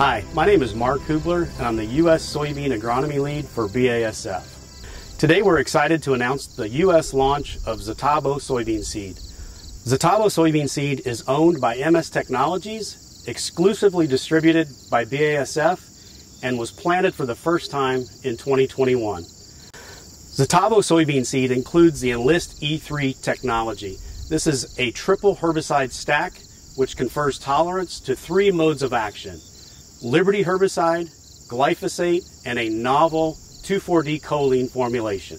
Hi, my name is Marc Hoobler, and I'm the U.S. Soybean Agronomy Lead for BASF. Today we're excited to announce the U.S. launch of Xitavo soybean seed. Xitavo soybean seed is owned by MS Technologies, exclusively distributed by BASF, and was planted for the first time in 2021. Xatabo soybean seed includes the Enlist E3 technology. This is a triple herbicide stack which confers tolerance to three modes of action Liberty herbicide, glyphosate, and a novel 2,4-D choline formulation.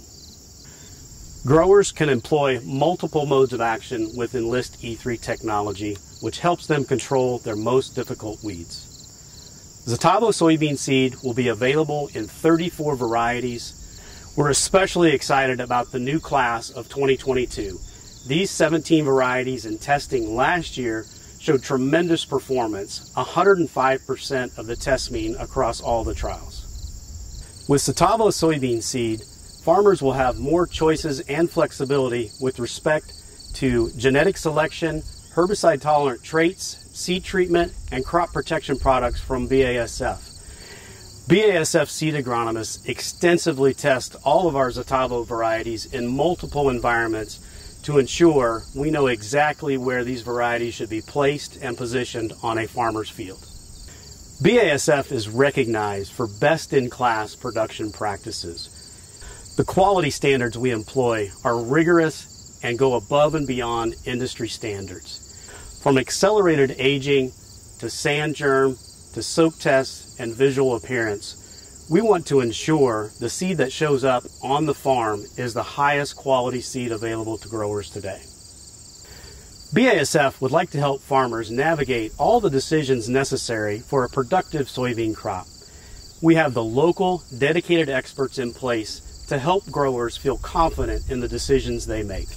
Growers can employ multiple modes of action with Enlist E3 technology, which helps them control their most difficult weeds. Xitavo soybean seed will be available in 34 varieties. We're especially excited about the new class of 2022. These 17 varieties in testing last year showed tremendous performance, 105% of the test mean across all the trials. With Xitavo soybean seed, farmers will have more choices and flexibility with respect to genetic selection, herbicide tolerant traits, seed treatment, and crop protection products from BASF. BASF seed agronomists extensively test all of our Xitavo varieties in multiple environments to ensure we know exactly where these varieties should be placed and positioned on a farmer's field. BASF is recognized for best in class production practices. The quality standards we employ are rigorous and go above and beyond industry standards. From accelerated aging to sand germ to soak tests and visual appearance, we want to ensure the seed that shows up on the farm is the highest quality seed available to growers today. BASF would like to help farmers navigate all the decisions necessary for a productive soybean crop. We have the local, dedicated experts in place to help growers feel confident in the decisions they make.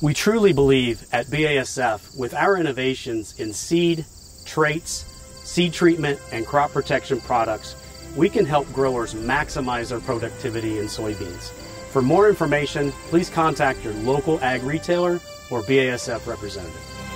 We truly believe at BASF with our innovations in seed, traits, seed treatment, and crop protection products, we can help growers maximize their productivity in soybeans. For more information, please contact your local ag retailer or BASF representative.